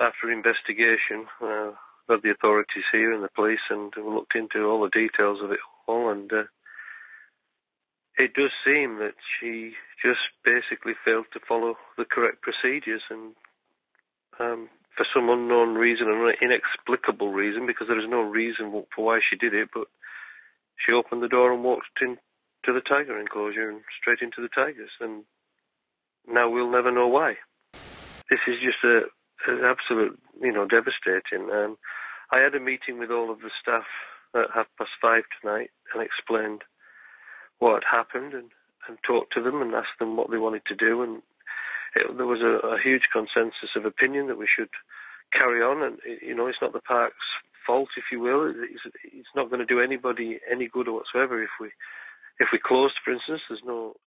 After investigation, uh, the authorities here and the police, and looked into all the details of it all, and uh, it does seem that she just basically failed to follow the correct procedures, and um, for some unknown reason, an inexplicable reason, because there is no reason for why she did it, but she opened the door and walked into the tiger enclosure and straight into the tigers, and now we'll never know why. This is just a, a absolute, you know, devastating. Um, I had a meeting with all of the staff at half past five tonight and explained what had happened and, and talked to them and asked them what they wanted to do. And it, there was a, a huge consensus of opinion that we should carry on. And, you know, it's not the park's fault, if you will. It's, it's not going to do anybody any good whatsoever if we if we closed, for instance. There's no